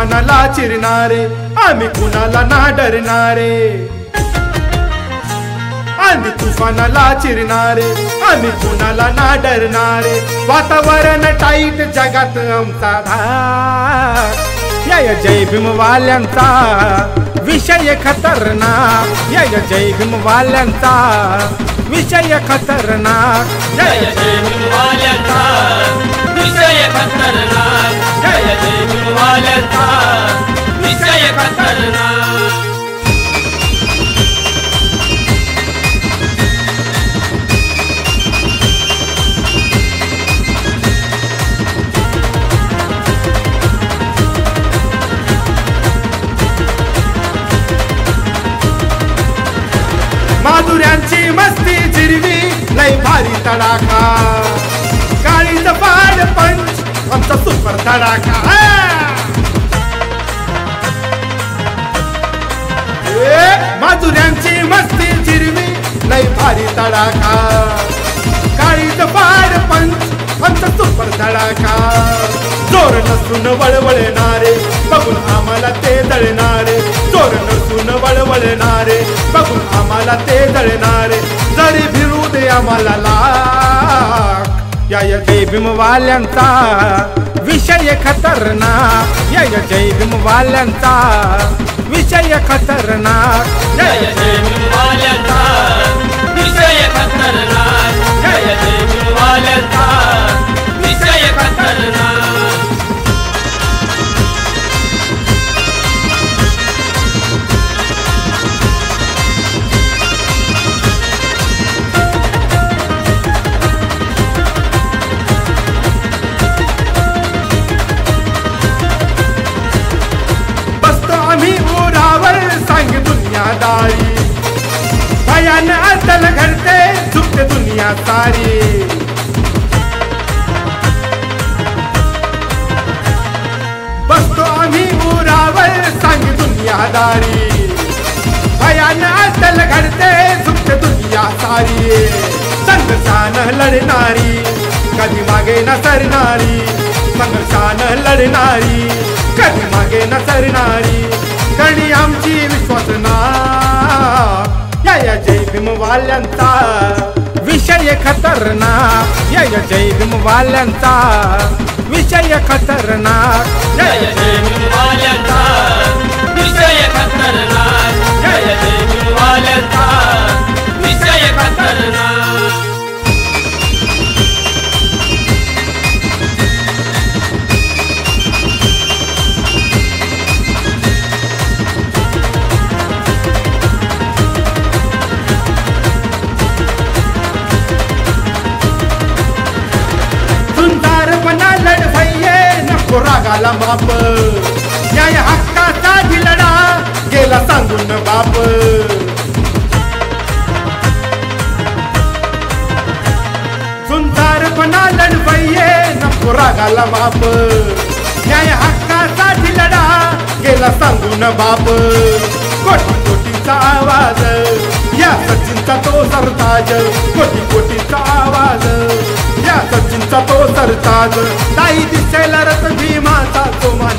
मनाला चिरणारे आम्ही कुणाला ना डरणारे. आम्ही तुफानाला चिरणारे आम्ही कुणाला ना डरणारे. वातावरण टाईट जगात आमचा या जय भीम वाल्यांचा विषय खतरनाक. या जय भीम वाल्यांचा विषय खतरनाक. जय जय भीमवाल्याचा विषय खतरनाक. माधुर्यांची विषय माधुऱ्यांची मस्ती जिरवी लय भारी तडाखा. धडाका तडाखा माधुऱ्यांची मस्ती चिरवी लय भारी तडाखा काळीच पाड पंच पंच सुपर तडाखा जोर नसून वळवळणारे बघून आम्हाला ते दळणारे जोर नसून वळवळणारे बघून आम्हाला ते दळणारे जरी भिरू दे आम्हाला लाख या या भीमवाल्यांचा विषय खतरनाक. जय या जय भीमवाल्यांचा विषय खतरनाक. जय जय भीमवाल्याचा विषय खतरनाक. जय जय आई। भया असल घर से सुख दुनिया सारी। बस तो आम्ही उरावर सांग दुनियादारी भया न असल घर से सुख दुनिया सारी। संघसान लढणारी कधी मागे न सरणारी संघसान लढणारी कधी मागे न सरणारी कणी आमची विश्वासना भीमवाल्यांचा विषय खतरनाक. या या जय भीमवाल्यांचा विषय खतरनाक. जय जय भीमवाल्याचा नको रागाला माप. न्याय हक्काचा लढा गेला सांगून बाप. सुंदरपणा लढवये नको रागाला माप. न्याय हक्काचा लढा गेला सांगून बाप. कोटी कोटीचा आवाज या सचिनचा तो सरताज. कोटी कोटीचा आवाज. सचिनचा तो सरताज. ताई दिसेल रथ भीमाचा तो माने